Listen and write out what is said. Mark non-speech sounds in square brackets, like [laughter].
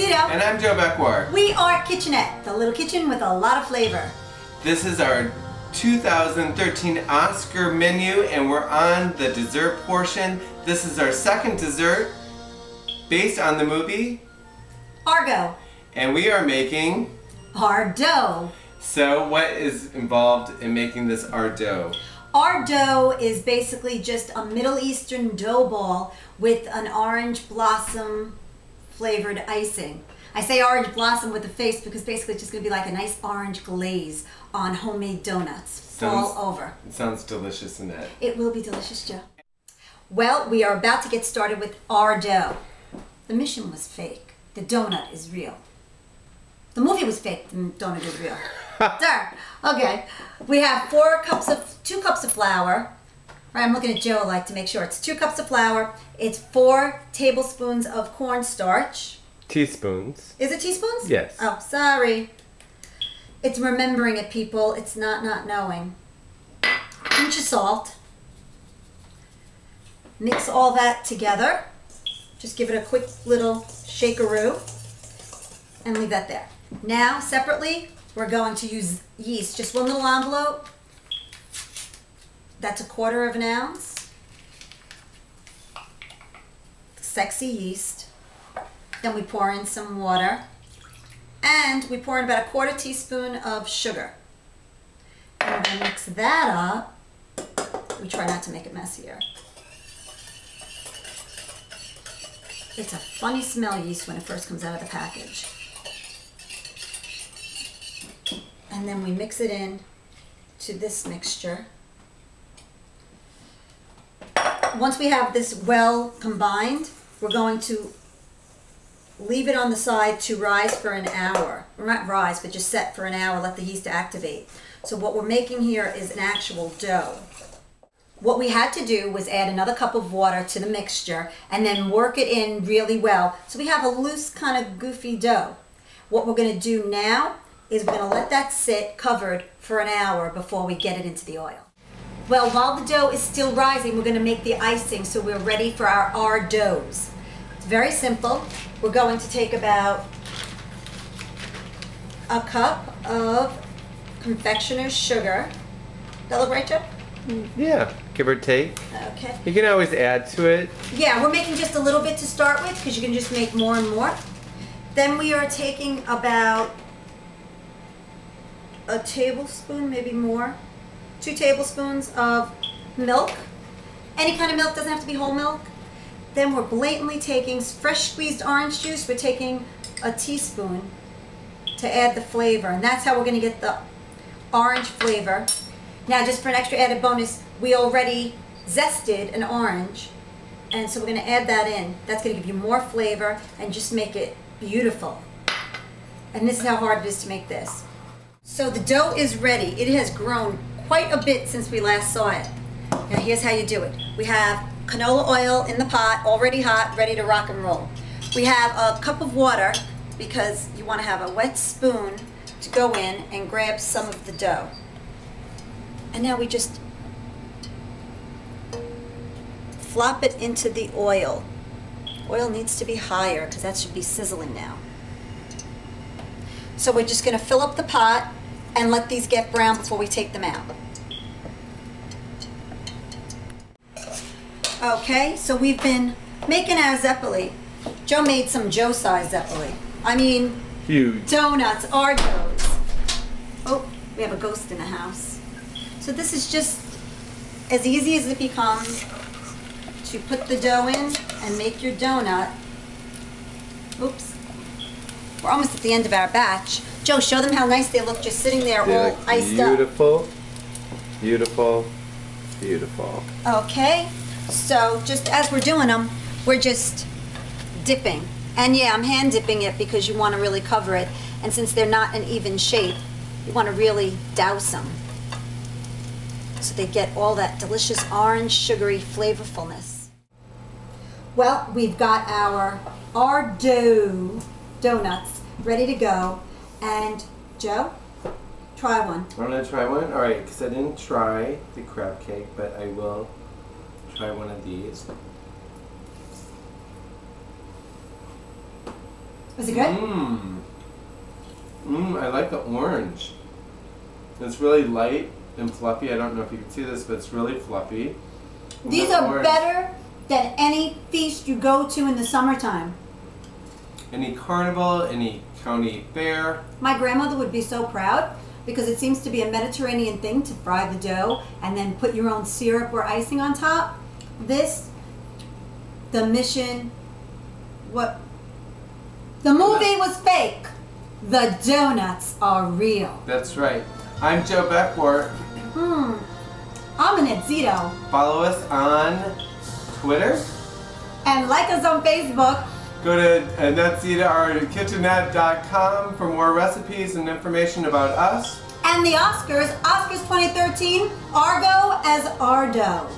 And I'm Joe Beckwar. We are KitchAnnette, the little kitchen with a lot of flavor. This is our 2013 Oscar menu and we're on the dessert portion. This is our second dessert based on the movie Argo. and we are making Ardo. so what is involved in making this Ardo? Our dough is basically just a Middle Eastern dough ball with an orange blossom flavored icing. I say orange blossom with the face because basically it's just going to be like a nice orange glaze on homemade donuts Sounds- all over. It sounds delicious in that. It will be delicious, Joe. Well, we are about to get started with Ardo. The mission was fake. The donut is real. The movie was fake. The donut is real. [laughs] there. Okay. We have four cups of, two cups of flour. Right, I'm looking at Joe like to make sure it's two cups of flour. It's four tablespoons of cornstarch. Teaspoons. Is it teaspoons? Yes. Oh, sorry. It's remembering it, people. It's not not knowing. Pinch of salt. Mix all that together. Just give it a quick little shakeroo and leave that there. Now, separately, we're going to use yeast. Just one little envelope. That's a quarter of an ounce. Sexy yeast. Then we pour in some water. And we pour in about a quarter teaspoon of sugar. And then mix that up. We try not to make it messier. It's a funny smell, yeast, when it first comes out of the package. And then we mix it in to this mixture. Once we have this well combined, we're going to leave it on the side to rise for an hour. Or not rise, but just set for an hour, let the yeast activate. So what we're making here is an actual dough. What we had to do was add another cup of water to the mixture and then work it in really well. So we have a loose kind of goofy dough. What we're gonna do now is we're gonna let that sit covered for an hour before we get it into the oil. Well, while the dough is still rising, we're gonna make the icing so we're ready for our Ardos. It's very simple. We're going to take about a cup of confectioner's sugar. That look right, Joe? Mm-hmm. Yeah, give or take. Okay. You can always add to it. Yeah, we're making just a little bit to start with because you can just make more and more. Then we are taking about a tablespoon, maybe more, two tablespoons of milk. Any kind of milk, doesn't have to be whole milk. Then we're blatantly taking fresh squeezed orange juice. We're taking a teaspoon to add the flavor, and that's how we're going to get the orange flavor. Now, just for an extra added bonus, we already zested an orange, and so we're going to add that in. That's going to give you more flavor and just make it beautiful. And this is how hard it is to make this. So the dough is ready. It has grown quite a bit since we last saw it. Now here's how you do it. We have canola oil in the pot, already hot, ready to rock and roll. We have a cup of water because you want to have a wet spoon to go in and grab some of the dough. And now we just flop it into the oil. Oil needs to be higher because that should be sizzling now. So we're just going to fill up the pot and let these get brown before we take them out. Okay, so we've been making our zeppole. Joe made some Joe-sized zeppole. I mean, Huge. donuts are doughs. Oh, we have a ghost in the house. So this is just as easy as it becomes to put the dough in and make your donut. Oops. We're almost at the end of our batch. Joe, show them how nice they look just sitting there They all iced up. beautiful, beautiful, beautiful. Okay, so just as we're doing them, we're just dipping. And yeah, I'm hand dipping it because you want to really cover it. And since they're not an even shape, you want to really douse them. So they get all that delicious orange, sugary flavorfulness. Well, we've got our, our dough, donuts, ready to go. And Joe, try one. I'm gonna try one? All right, because I didn't try the crab cake, but I will try one of these. Is it good? Mmm. Mmm, I like the orange. It's really light and fluffy. I don't know if you can see this, but it's really fluffy. These the are orange- better than any feast you go to in the summertime. Any carnival, any county fair. My grandmother would be so proud because it seems to be a Mediterranean thing to fry the dough and then put your own syrup or icing on top. This, the mission, what? The movie was fake. The donuts are real. That's right. I'm Joe Beckworth. Hmm. I'm an Zito. Follow us on Twitter. And like us on Facebook. Go to uh, Netzita or kitchannette.com for more recipes and information about us. And the Oscars, Oscars 2013, Argo as Ardo.